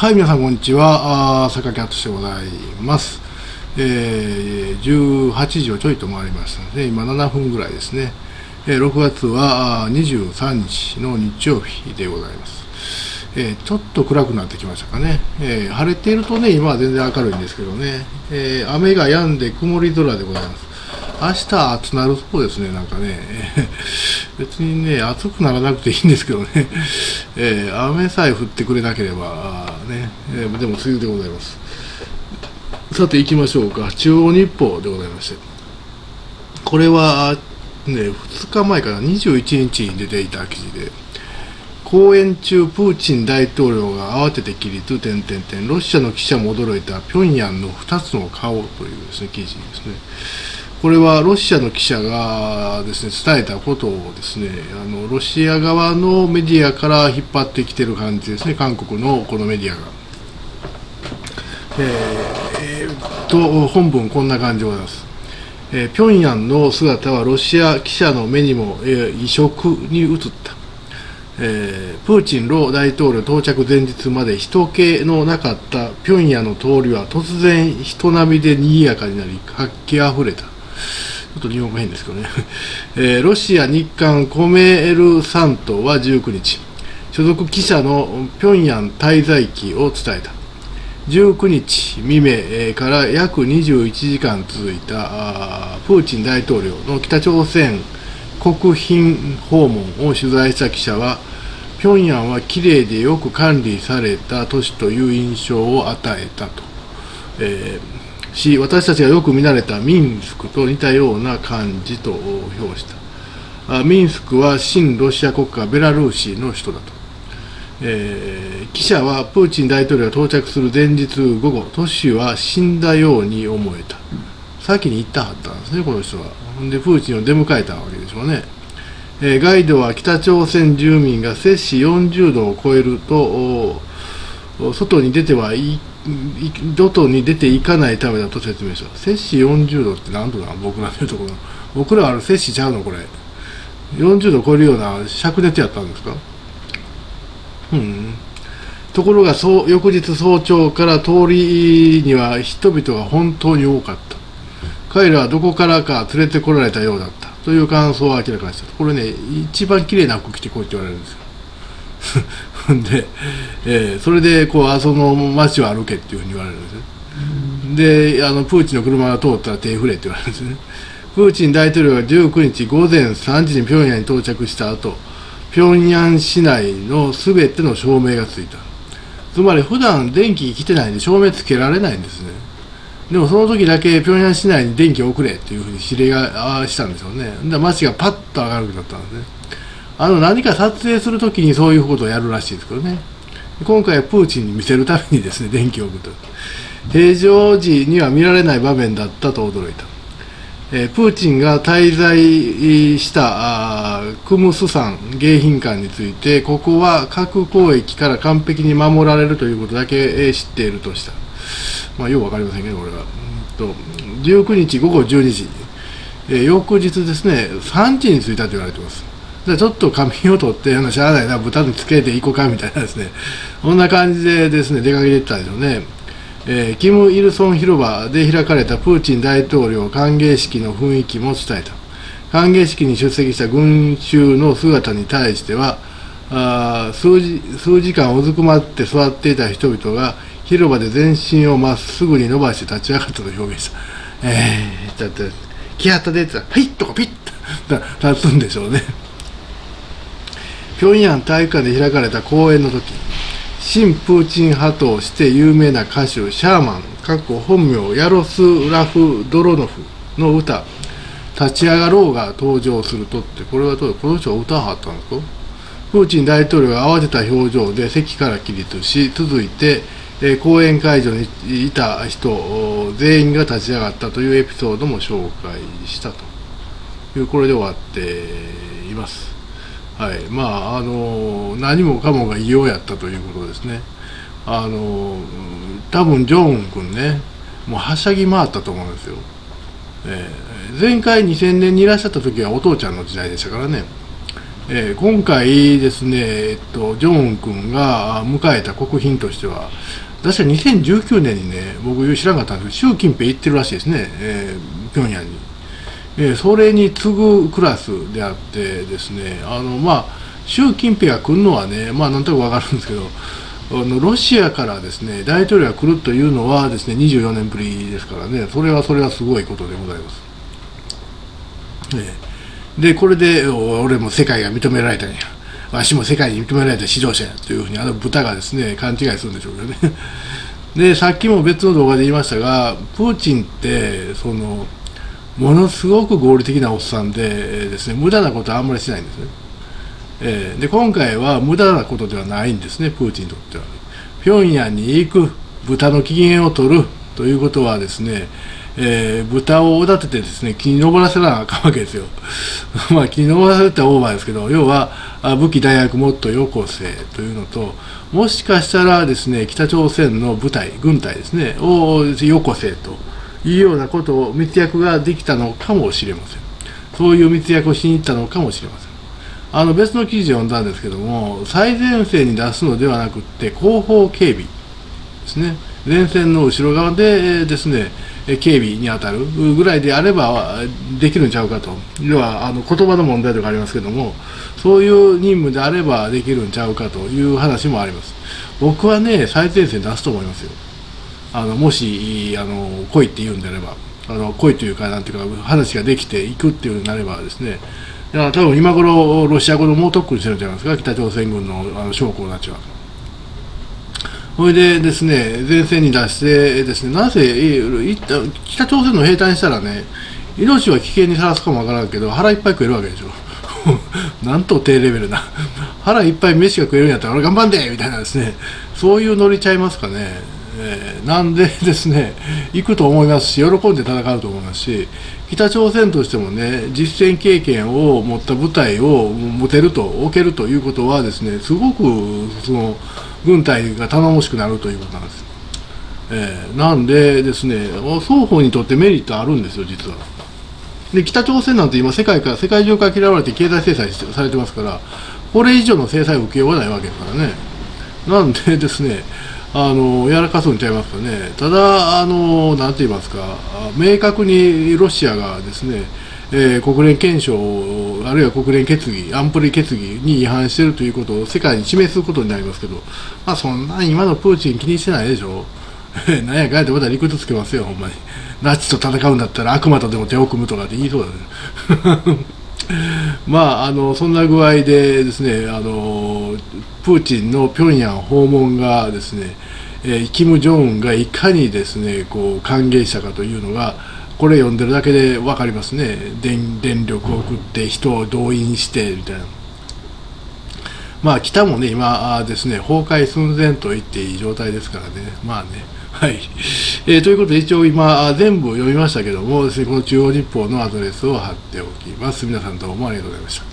はい、皆さん、こんにちは。あ坂キャットしてございます。えー、18時をちょいと回りましたので、今7分ぐらいですね。えー、6月は23日の日曜日でございます。えー、ちょっと暗くなってきましたかね、えー、晴れているとね、今は全然明るいんですけどね、えー、雨が止んで曇り空でございます。明日暑なるそうですね、なんかね、別にね、暑くならなくていいんですけどね、えー、雨さえ降ってくれなければ、ね、えー、でも梅雨でございます。さて行きましょうか、中央日報でございまして、これは、ね、2日前から21日に出ていた記事で、講演中、プーチン大統領が慌てて起立、点点点、ロシアの記者も驚いた平壌の2つの顔というです、ね、記事ですね。これはロシアの記者がですね伝えたことをですねあのロシア側のメディアから引っ張ってきてる感じですね、韓国のこのメディアが。えー、と本文、こんな感じでございます。えー、平壌の姿はロシア記者の目にも、えー、異色に映った。えー、プーチン老大統領到着前日まで人気のなかった平壌の通りは突然人波で賑やかになり活気あふれた。ちょっと日本語変ですけどね、えー、ロシア日韓コメールサントは19日、所属記者の平壌滞在期を伝えた。19日未明から約21時間続いたプーチン大統領の北朝鮮国賓訪問を取材した記者は、平壌はきれいでよく管理された都市という印象を与えたと。えーし私たちがよく見慣れたミンスクと似たような感じと評した。ミンスクは親ロシア国家ベラルーシの首都だと、えー、記者はプーチン大統領が到着する前日午後都市は死んだように思えた。先に行ったはったんですねこの人は。ほんでプーチンを出迎えたわけでしょうね、ガイドは北朝鮮住民が摂氏40度を超えると外に出てはい外に出ていかないためだと説明した。摂氏40度って何度だ？僕らのところ。僕らはある摂氏ちゃうのこれ。40度超えるような灼熱やったんですか？うん。ところがそう翌日早朝から通りには人々が本当に多かった。彼らはどこからか連れてこられたようだった。という感想を明らかにした。これね一番綺麗な服着てこいって言われるんですよ。んで、えー、それでこうあその街を歩けっていうふうに言われるんですね、であのプーチンの車が通ったら手振れって言われるんですね。プーチン大統領が19日午前3時に平壌に到着した後平壌市内のすべての照明がついた。つまり普段電気来てないんで照明つけられないんですね。でもその時だけ平壌市内に電気を送れっていうふうに指令がしたんですよね。で街がパッと明るくなったんですね。あの何か撮影するときにそういうことをやるらしいですけどね。今回はプーチンに見せるためにですね電気を送った。平常時には見られない場面だったと驚いた、えー、プーチンが滞在したクムス山迎賓館についてここは核攻撃から完璧に守られるということだけ知っているとした。まあよう分かりませんけどこれは、うんと、19日午後12時、えー、翌日ですね3時に着いたと言われています。ちょっと仮眠を取ってあのしゃあないな豚につけていこうかみたいなですねこんな感じでですね出かけていったんですよね、えー、キム・イルソン広場で開かれたプーチン大統領歓迎式の雰囲気も伝えた歓迎式に出席した群衆の姿に対してはあ数時数時間うずくまって座っていた人々が広場で全身をまっすぐに伸ばして立ち上がったと表現した。えー、だって、来はったでって言ったら、はいとかピッと立つんでしょうね。平壌体育館で開かれた講演の時新プーチン派として有名な歌手シャーマンかっこ本名ヤロスラフ・ドロノフの歌「立ち上がろう」が登場するとってこれはどうこの人は歌はったんですか？プーチン大統領が慌てた表情で席から起立し続いて、え講演会場にいた人全員が立ち上がったというエピソードも紹介したというこれで終わっています。はい、まああの何もかもが異様やったということですね。あの多分ジョンウン君ねもうはしゃぎ回ったと思うんですよ。えー、前回2000年にいらっしゃった時はお父ちゃんの時代でしたからね、えー、今回ですね、えっと、ジョンウン君が迎えた国賓としては、確か2019年にね、僕知らなかったんですけど、習近平行ってるらしいですね、えー、平壌に。え、それに次ぐクラスであってですね、あの、まあ、習近平が来るのはね、まあ、なんとなくわかるんですけど、あのロシアからですね大統領が来るというのはですね24年ぶりですからね、それはそれはすごいことでございます。えー、で、これで俺も世界が認められたんや。わしも世界に認められた指導者やというふうにあの豚がですね勘違いするんでしょうけどねでさっきも別の動画で言いましたがプーチンってそのものすごく合理的なおっさんでですね無駄なことはあんまりしないんですね、えー、で今回は無駄なことではないんですねプーチンにとっては。平壌に行く豚の機嫌を取るということはですねえー、豚をおだててですね木に登らせなあかんわけですよ。まあ木に登らせるってオーバーですけど要は武器弾薬もっとよこせというのともしかしたらですね北朝鮮の部隊軍隊ですねをよこせと。いうようなことを密約ができたのかもしれません。そういう密約をしに行ったのかもしれません。あの別の記事を読んだんですけども最前線に出すのではなくって後方警備ですね前線の後ろ側でですね警備に当たるぐらいであればできるんちゃうかと要はあの言葉の問題とかありますけどもそういう任務であればできるんちゃうかという話もあります僕はね最前線出すと思いますよあのもしあの来いって言うんであればあの来いというかなんていうか話ができていくっていうになればですねだから多分今頃ロシア語の猛特訓してるんじゃないですか北朝鮮軍のあの将校たちは。それでですね、前線に出してですね、なぜ、北朝鮮の兵隊にしたらね、命は危険にさらすかもわからんけど、腹いっぱい食えるわけでしょ。なんと低レベルな。腹いっぱい飯が食えるんやったら俺頑張んでみたいなですね、そういうノリちゃいますかね。えー、なんで ですね、行くと思いますし、喜んで戦うと思いますし、北朝鮮としてもね、実戦経験を持った部隊を持てると、置けるということはですね、すごく、その、軍隊が頼もしくなるということなんです。えー、なんでですね、双方にとってメリットあるんですよ、実は。で、北朝鮮なんて今、世界から、世界中から嫌われて経済制裁されてますから、これ以上の制裁を受けようがないわけですからね。なんでですね、あのやらかすんちゃいますかね、ただ、あのなんて言いますか、明確にロシアがですね、えー、国連憲章あるいは国連決議安保理決議に違反しているということを世界に示すことになりますけど、まあ、そんな今のプーチン気にしてないでしょ。なんやかんやってまた理屈つけますよほんまに。ナチと戦うんだったら悪魔とでも手を組むとかって言いそうだね。まあ、あのそんな具合でですねあのプーチンの平壌訪問がですね、えー、キム・ジョンウンがいかにですねこう歓迎したかというのがこれ読んでるだけで分かりますね。電力を送って人を動員してみたいな。まあ北もね今ですね崩壊寸前と言っていい状態ですからね。まあねはい、えー、ということで一応今全部読みましたけどもこの中央日報のアドレスを貼っておきます。皆さんどうもありがとうございました。